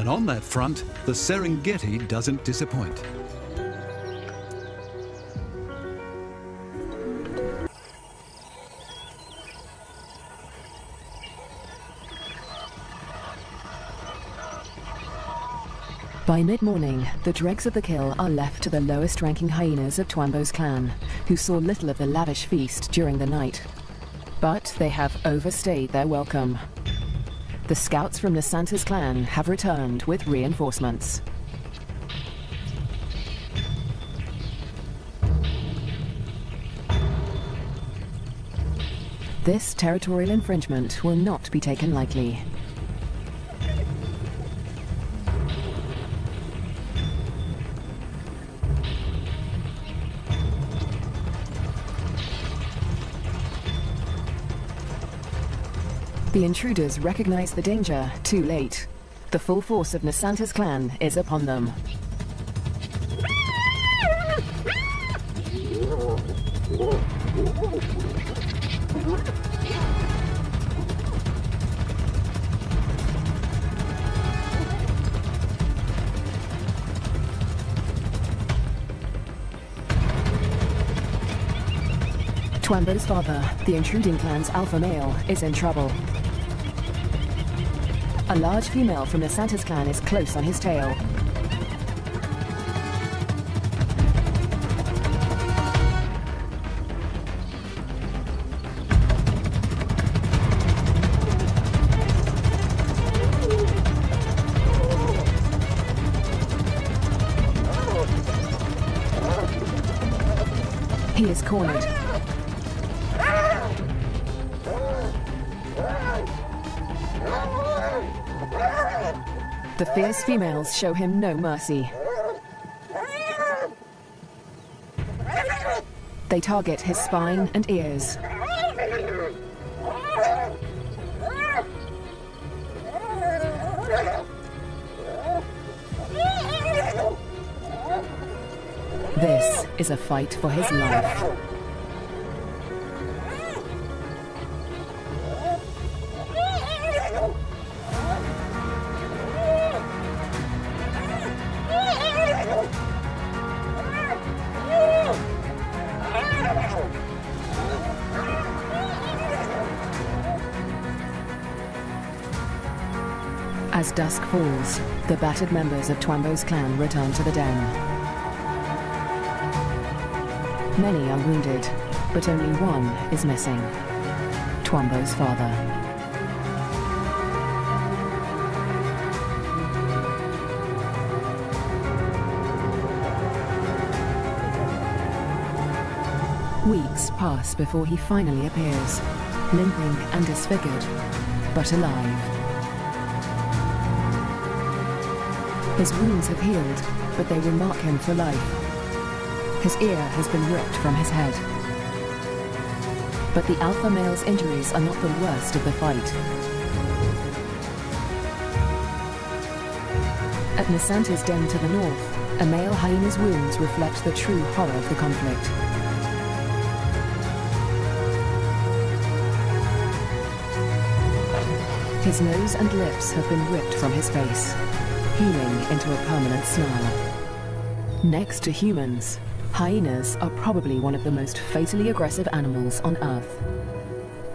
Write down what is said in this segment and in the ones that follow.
And on that front, the Serengeti doesn't disappoint. By mid-morning, the dregs of the kill are left to the lowest-ranking hyenas of Twambo's clan, who saw little of the lavish feast during the night. But they have overstayed their welcome. The scouts from Nasanta's clan have returned with reinforcements. This territorial infringement will not be taken lightly. The intruders recognize the danger too late. The full force of Nasanta's clan is upon them. Twambo's father, the intruding clan's alpha male, is in trouble. A large female from Nasanta's clan is close on his tail. He is cornered. Fierce females show him no mercy. They target his spine and ears. This is a fight for his life. As dusk falls, the battered members of Twambo's clan return to the den. Many are wounded, but only one is missing. Twambo's father. Weeks pass before he finally appears, limping and disfigured, but alive. His wounds have healed, but they will mark him for life. His ear has been ripped from his head. But the alpha male's injuries are not the worst of the fight. At Nasanta's den to the north, a male hyena's wounds reflect the true horror of the conflict. His nose and lips have been ripped from his face, into a permanent snarl. Next to humans, hyenas are probably one of the most fatally aggressive animals on Earth.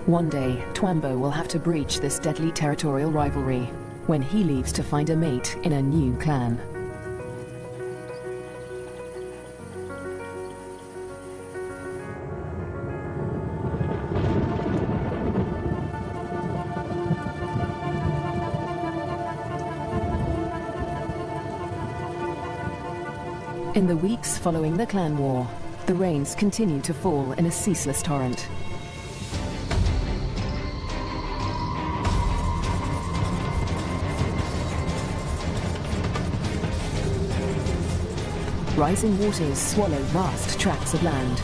One day, Twambo will have to breach this deadly territorial rivalry when he leaves to find a mate in a new clan. In the weeks following the clan war, the rains continue to fall in a ceaseless torrent. Rising waters swallow vast tracts of land.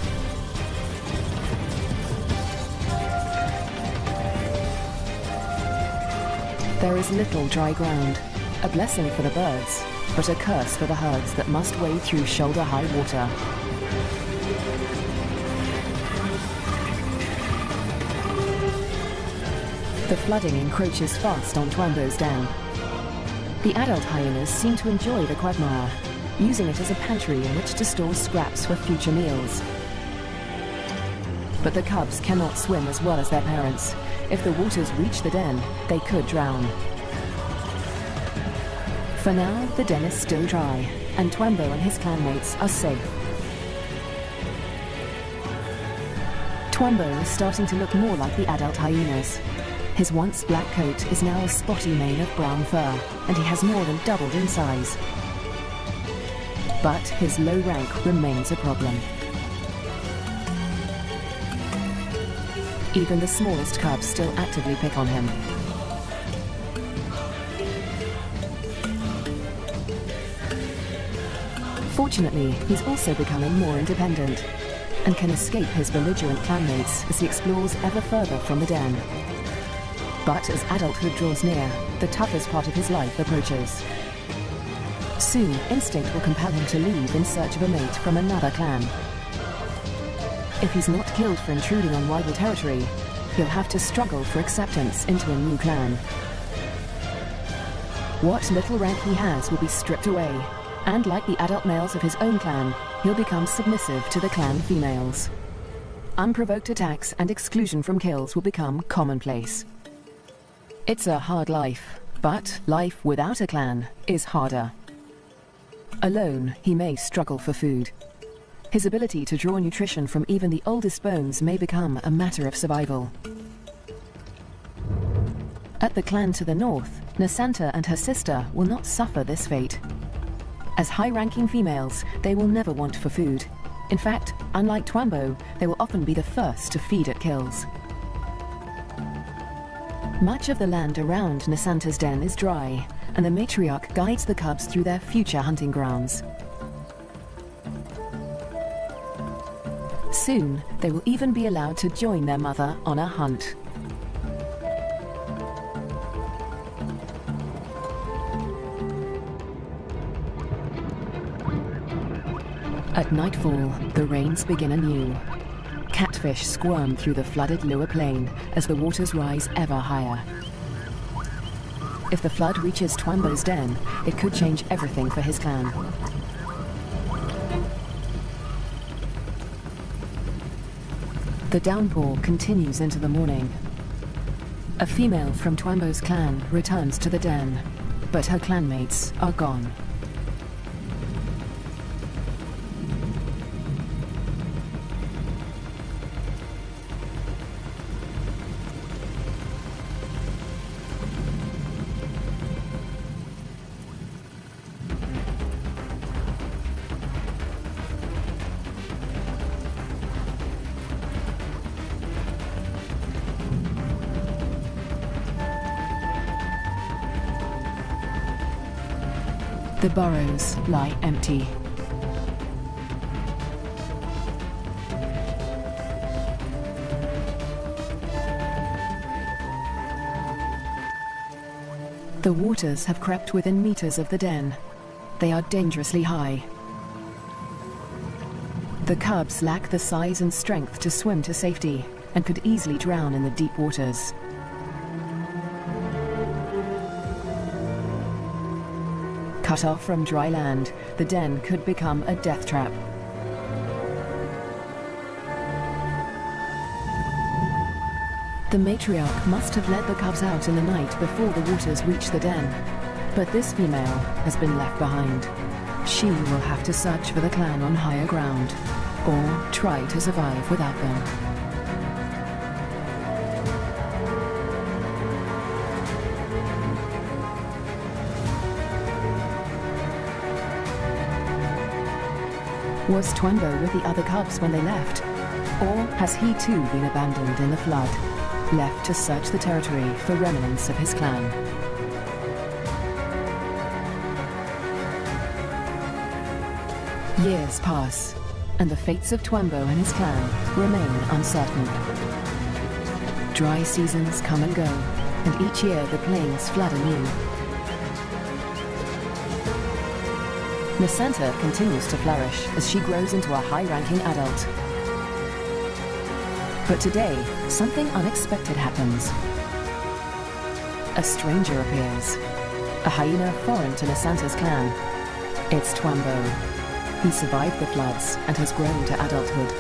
There is little dry ground, a blessing for the birds, but a curse for the herds that must wade through shoulder-high water. The flooding encroaches fast on Twambo's dam. The adult hyenas seem to enjoy the quagmire, using it as a pantry in which to store scraps for future meals. But the cubs cannot swim as well as their parents. If the waters reach the den, they could drown. For now, the den is still dry, and Twambo and his clanmates are safe. Twambo is starting to look more like the adult hyenas. His once black coat is now a spotty mane of brown fur, and he has more than doubled in size. But his low rank remains a problem. Even the smallest cubs still actively pick on him. Fortunately, he's also becoming more independent and can escape his belligerent clanmates as he explores ever further from the den. But as adulthood draws near, the toughest part of his life approaches. Soon, instinct will compel him to leave in search of a mate from another clan. If he's not killed for intruding on rival territory, he'll have to struggle for acceptance into a new clan. What little rank he has will be stripped away, and like the adult males of his own clan, he'll become submissive to the clan females. Unprovoked attacks and exclusion from kills will become commonplace. It's a hard life, but life without a clan is harder. Alone, he may struggle for food. His ability to draw nutrition from even the oldest bones may become a matter of survival. At the clan to the north, Nasanta and her sister will not suffer this fate. As high-ranking females, they will never want for food. In fact, unlike Twambo, they will often be the first to feed at kills. Much of the land around Nasanta's den is dry, and the matriarch guides the cubs through their future hunting grounds. Soon, they will even be allowed to join their mother on a hunt. Nightfall, the rains begin anew. Catfish squirm through the flooded Liuwa Plain as the waters rise ever higher. If the flood reaches Twambo's den, it could change everything for his clan. The downpour continues into the morning. A female from Twambo's clan returns to the den, but her clanmates are gone. The burrows lie empty. The waters have crept within meters of the den. They are dangerously high. The cubs lack the size and strength to swim to safety and could easily drown in the deep waters. Cut off from dry land, the den could become a death trap. The matriarch must have let the cubs out in the night before the waters reach the den. But this female has been left behind. She will have to search for the clan on higher ground, or try to survive without them. Was Twambo with the other cubs when they left? Or has he too been abandoned in the flood, left to search the territory for remnants of his clan? Years pass, and the fates of Twambo and his clan remain uncertain. Dry seasons come and go, and each year the plains flood anew. Nasanta continues to flourish as she grows into a high-ranking adult. But today, something unexpected happens. A stranger appears. a hyena foreign to Nasanta's clan. It's Twambo. He survived the floods and has grown to adulthood.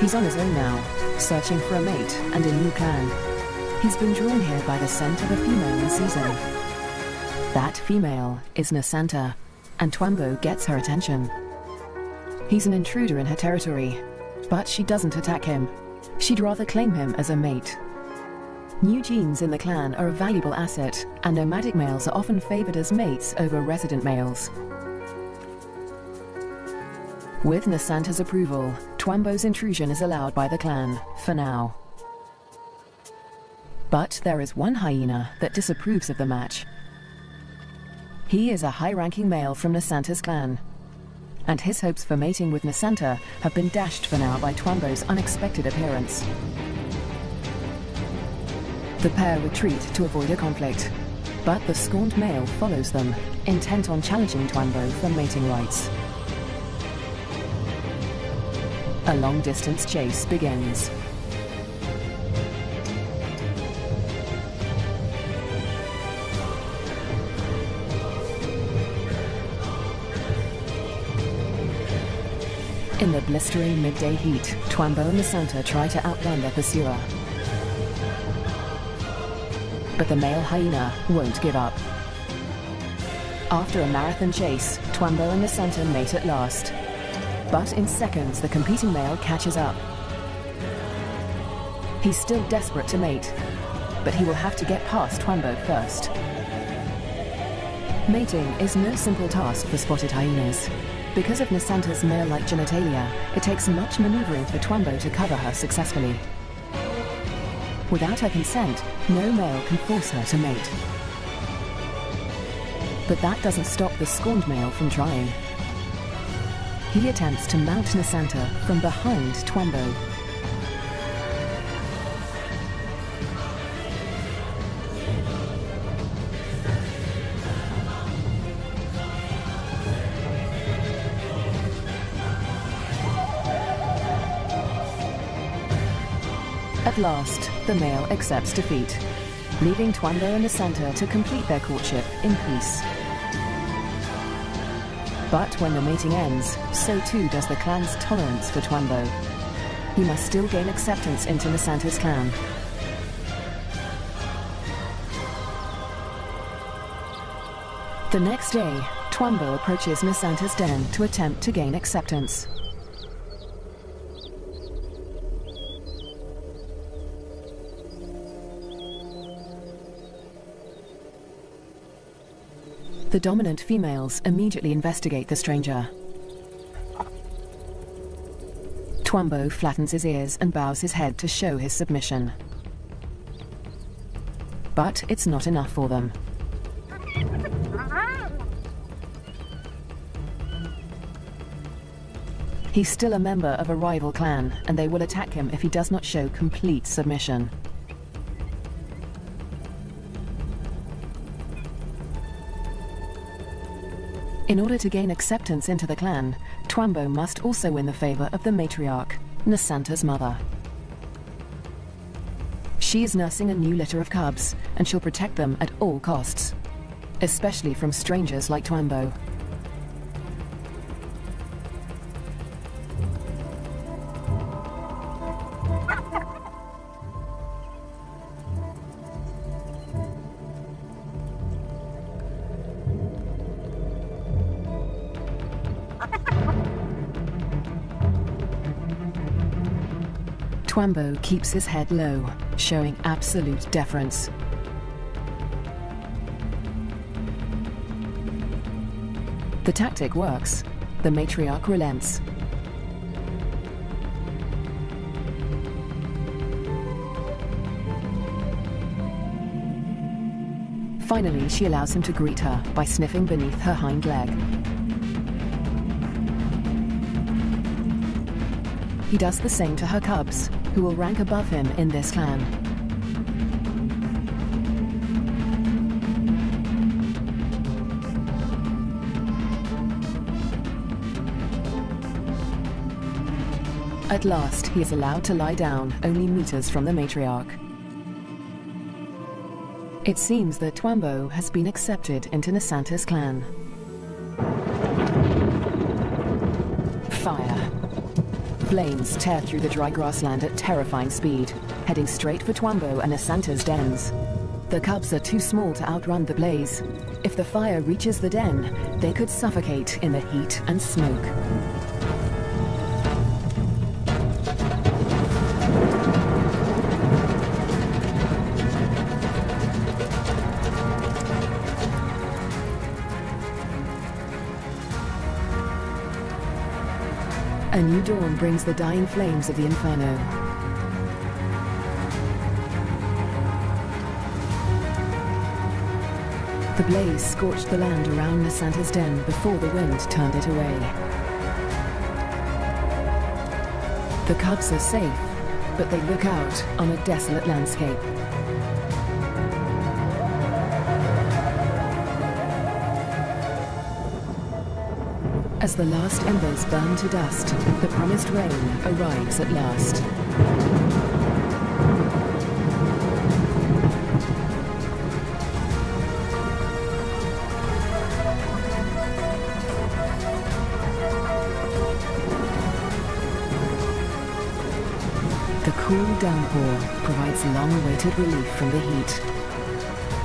He's on his own now, searching for a mate and a new clan. He's been drawn here by the scent of a female in season. That female is Nasanta, and Twambo gets her attention. He's an intruder in her territory, but she doesn't attack him. She'd rather claim him as a mate. New genes in the clan are a valuable asset, and nomadic males are often favored as mates over resident males. With Nasanta's approval, Twambo's intrusion is allowed by the clan, for now. But there is one hyena that disapproves of the match. He is a high-ranking male from Nasanta's clan, and his hopes for mating with Nasanta have been dashed for now by Twambo's unexpected appearance. The pair retreat to avoid a conflict, but the scorned male follows them, intent on challenging Twambo for mating rights. A long-distance chase begins. In the blistering midday heat, Twambo and Nasanta try to outrun their pursuer. But the male hyena won't give up. After a marathon chase, Twambo and Nasanta mate at last. But in seconds, the competing male catches up. He's still desperate to mate, but he will have to get past Twambo first. Mating is no simple task for spotted hyenas. Because of Nasanta's male-like genitalia, it takes much maneuvering for Twambo to cover her successfully. Without her consent, no male can force her to mate. But that doesn't stop the scorned male from trying. He attempts to mount Nasanta from behind Twambo. At last, the male accepts defeat, leaving Twambo and Nasanta to complete their courtship in peace. But when the mating ends, so too does the clan's tolerance for Twambo. He must still gain acceptance into Nasanta's clan. The next day, Twambo approaches Nasanta's den to attempt to gain acceptance. The dominant females immediately investigate the stranger. Twambo flattens his ears and bows his head to show his submission. But it's not enough for them. He's still a member of a rival clan, and they will attack him if he does not show complete submission. In order to gain acceptance into the clan, Twambo must also win the favor of the matriarch, Nasanta's mother. She is nursing a new litter of cubs, and she'll protect them at all costs, especially from strangers like Twambo. Twambo keeps his head low, showing absolute deference. The tactic works. The matriarch relents. Finally, she allows him to greet her by sniffing beneath her hind leg. He does the same to her cubs, who will rank above him in this clan. At last, he is allowed to lie down only meters from the matriarch. It seems that Twambo has been accepted into Nasanta's clan. Flames tear through the dry grassland at terrifying speed, heading straight for Twambo and Nasanta's dens. The cubs are too small to outrun the blaze. If the fire reaches the den, they could suffocate in the heat and smoke. A new dawn brings the dying flames of the inferno. The blaze scorched the land around Nasanta's den before the wind turned it away. The cubs are safe, but they look out on a desolate landscape. As the last embers burn to dust, the promised rain arrives at last. The cool downpour provides long-awaited relief from the heat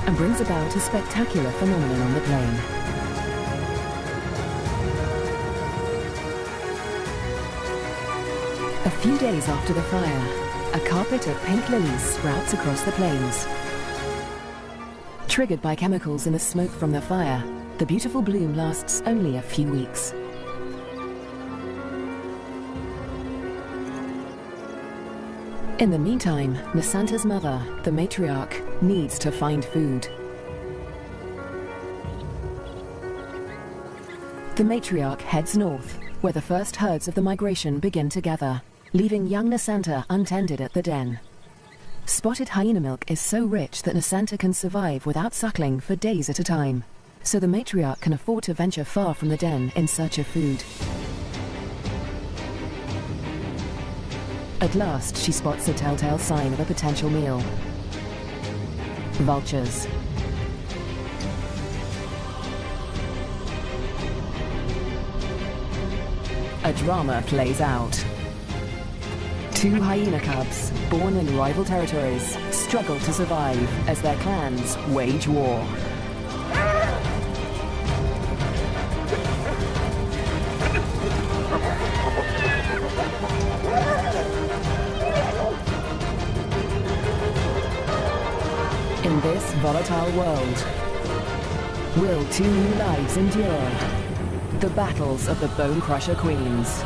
and brings about a spectacular phenomenon on the plain. A few days after the fire, a carpet of pink lilies sprouts across the plains. Triggered by chemicals in the smoke from the fire, the beautiful bloom lasts only a few weeks. In the meantime, Nasanta's mother, the matriarch, needs to find food. The matriarch heads north, where the first herds of the migration begin to gather, leaving young Nasanta untended at the den. Spotted hyena milk is so rich that Nasanta can survive without suckling for days at a time, so the matriarch can afford to venture far from the den in search of food. At last, she spots a telltale sign of a potential meal. Vultures. A drama plays out. Two hyena cubs, born in rival territories, struggle to survive as their clans wage war. In this volatile world, will two new lives endure? The battles of the Bone Crusher Queens.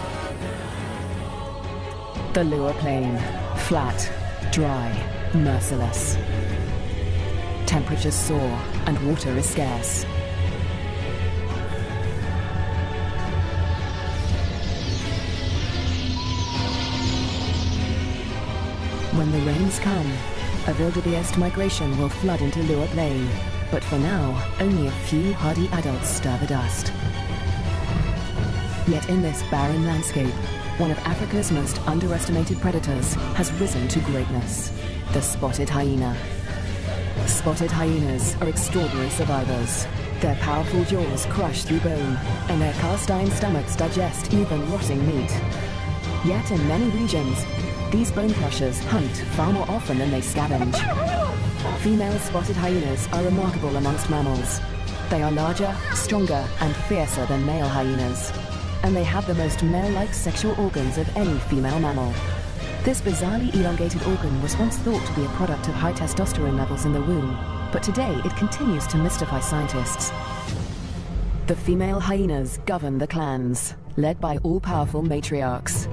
The Liuwa Plain, flat, dry, merciless. Temperatures soar and water is scarce. When the rains come, a wildebeest migration will flood into Liuwa Plain. But for now, only a few hardy adults stir the dust. Yet in this barren landscape, one of Africa's most underestimated predators has risen to greatness, the spotted hyena. Spotted hyenas are extraordinary survivors. Their powerful jaws crush through bone, and their cast iron stomachs digest even rotting meat. Yet in many regions, these bone crushers hunt far more often than they scavenge. Female spotted hyenas are remarkable amongst mammals. They are larger, stronger, and fiercer than male hyenas. And they have the most male-like sexual organs of any female mammal. This bizarrely elongated organ was once thought to be a product of high testosterone levels in the womb, but today it continues to mystify scientists. The female hyenas govern the clans, led by all-powerful matriarchs.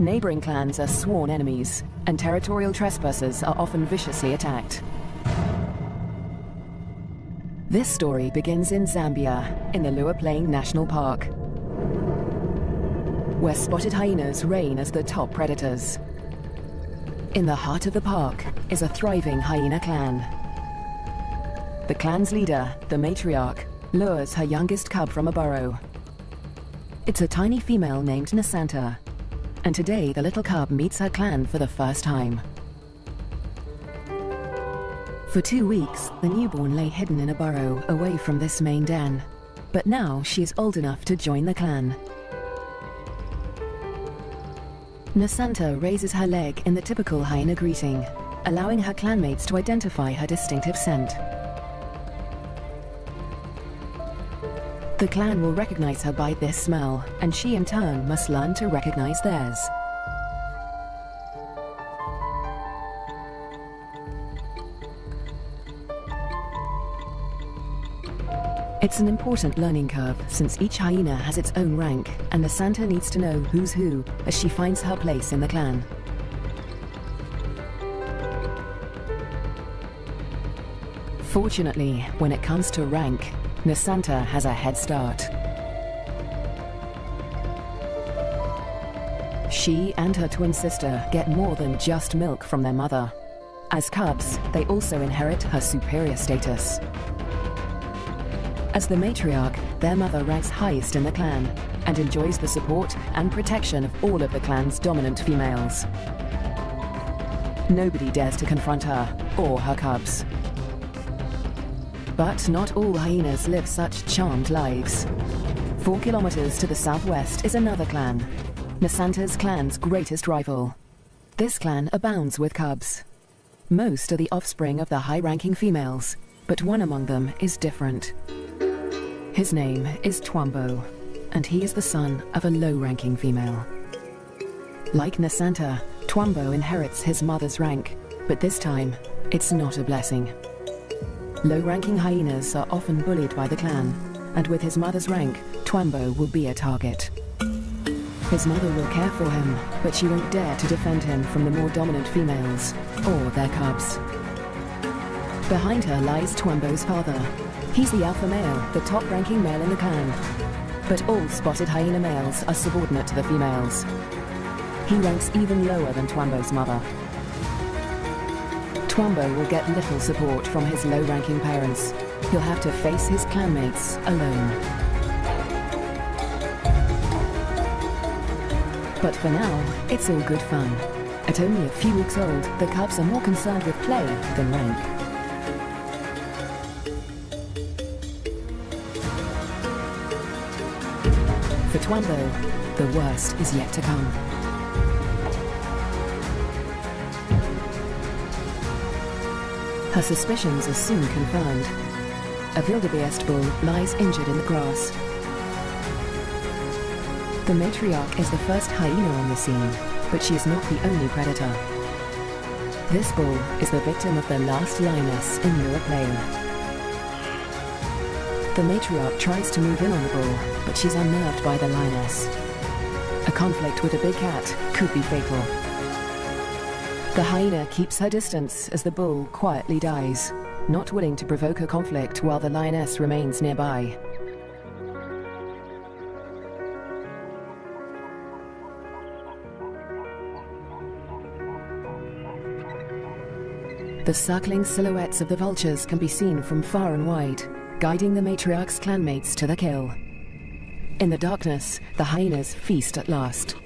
Neighboring clans are sworn enemies, and territorial trespassers are often viciously attacked. This story begins in Zambia, in the Liuwa Plain National Park, where spotted hyenas reign as the top predators. In the heart of the park is a thriving hyena clan. The clan's leader, the matriarch, lures her youngest cub from a burrow. It's a tiny female named Nasanta, and today the little cub meets her clan for the first time. For two weeks, the newborn lay hidden in a burrow away from this main den. But now she is old enough to join the clan. Nasanta raises her leg in the typical hyena greeting, allowing her clanmates to identify her distinctive scent. The clan will recognize her by this smell, and she in turn must learn to recognize theirs. It's an important learning curve since each hyena has its own rank, and Nasanta needs to know who's who as she finds her place in the clan. Fortunately, when it comes to rank, Nasanta has a head start. She and her twin sister get more than just milk from their mother. As cubs, they also inherit her superior status. As the matriarch, their mother ranks highest in the clan and enjoys the support and protection of all of the clan's dominant females. Nobody dares to confront her or her cubs. But not all hyenas live such charmed lives. Four kilometers to the southwest is another clan, Nasanta's clan's greatest rival. This clan abounds with cubs. Most are the offspring of the high-ranking females, but one among them is different. His name is Twambo, and he is the son of a low-ranking female. Like Nasanta, Twambo inherits his mother's rank, but this time, it's not a blessing. Low-ranking hyenas are often bullied by the clan, and with his mother's rank, Twambo will be a target. His mother will care for him, but she won't dare to defend him from the more dominant females, or their cubs. Behind her lies Twambo's father, He's the alpha male, the top-ranking male in the clan. But all spotted hyena males are subordinate to the females. He ranks even lower than Twambo's mother. Twambo will get little support from his low-ranking parents. He'll have to face his clanmates alone. But for now, it's all good fun. At only a few weeks old, the cubs are more concerned with play than rank. For Twambo, the worst is yet to come. Her suspicions are soon confirmed. A wildebeest bull lies injured in the grass. The matriarch is the first hyena on the scene, but she is not the only predator. This bull is the victim of the last lioness in Liuwa Plain. The matriarch tries to move in on the bull, but she's unnerved by the lioness. A conflict with a big cat could be fatal. The hyena keeps her distance as the bull quietly dies, not willing to provoke a conflict while the lioness remains nearby. The circling silhouettes of the vultures can be seen from far and wide, guiding the matriarch's clanmates to the kill. In the darkness, the hyenas feast at last.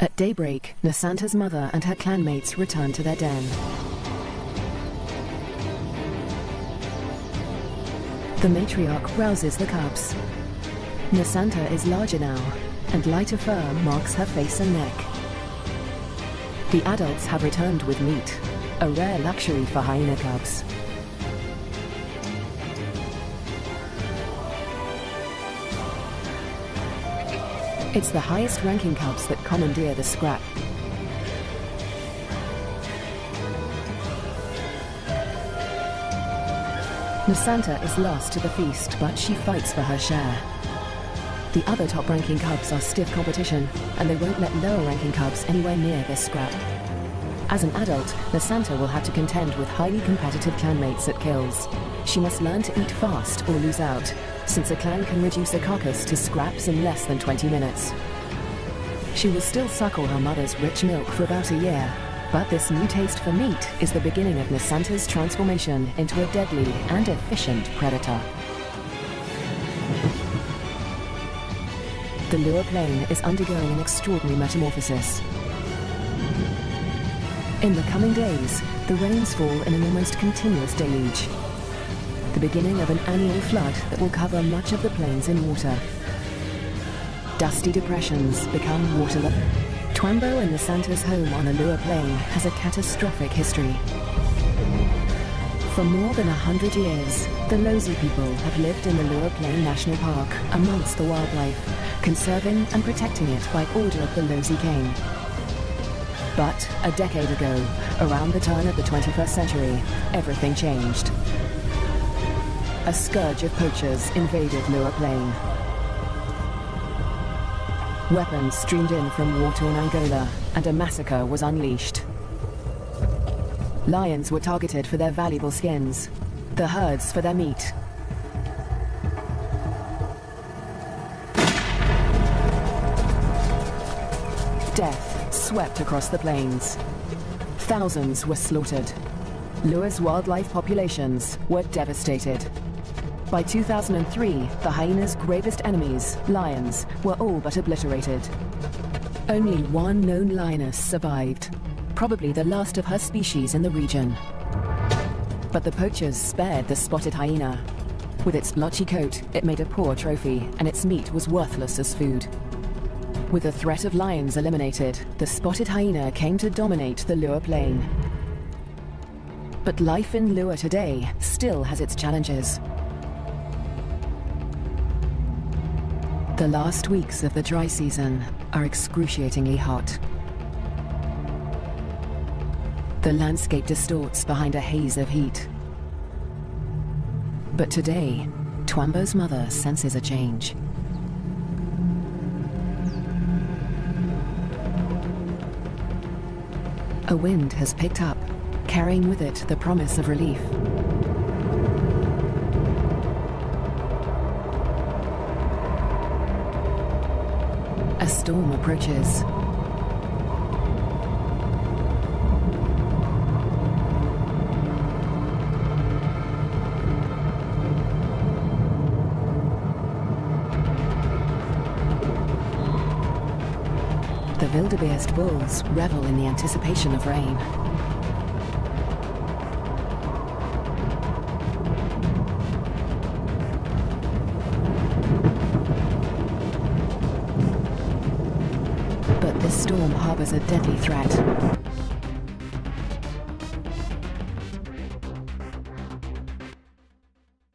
At daybreak, Nasanta's mother and her clanmates return to their den. The matriarch rouses the cubs. Nasanta is larger now, and lighter fur marks her face and neck. The adults have returned with meat, a rare luxury for hyena cubs. It's the highest ranking cubs that commandeer the scrap. Nasanta is lost to the feast, but she fights for her share. The other top-ranking cubs are stiff competition, and they won't let lower-ranking cubs anywhere near this scrap. As an adult, Nasanta will have to contend with highly competitive clanmates at kills. She must learn to eat fast or lose out, since a clan can reduce a carcass to scraps in less than 20 minutes. She will still suckle her mother's rich milk for about a year, but this new taste for meat is the beginning of Nasanta's transformation into a deadly and efficient predator. The Liuwa Plain is undergoing an extraordinary metamorphosis. In the coming days, the rains fall in an almost continuous deluge. The beginning of an annual flood that will cover much of the plains in water. Dusty depressions become waterlogged. Twambo and Nasanta's home on the Liuwa Plain has a catastrophic history. For more than a hundred years, the Lozi people have lived in the Liuwa Plain National Park amongst the wildlife, conserving and protecting it by order of the Lozi King. But a decade ago, around the turn of the 21st century, everything changed. A scourge of poachers invaded Liuwa Plain. Weapons streamed in from war-torn Angola, and a massacre was unleashed. Lions were targeted for their valuable skins, the herds for their meat. Death swept across the plains. Thousands were slaughtered. Liuwa's wildlife populations were devastated. By 2003, the hyena's gravest enemies, lions, were all but obliterated. Only one known lioness survived, probably the last of her species in the region. But the poachers spared the spotted hyena. With its blotchy coat, it made a poor trophy, and its meat was worthless as food. With the threat of lions eliminated, the spotted hyena came to dominate the Liuwa Plain. But life in Liuwa today still has its challenges. The last weeks of the dry season are excruciatingly hot. The landscape distorts behind a haze of heat. But today, Twambo's mother senses a change. A wind has picked up, carrying with it the promise of relief. A storm approaches. Wildebeest bulls revel in the anticipation of rain. But this storm harbors a deadly threat.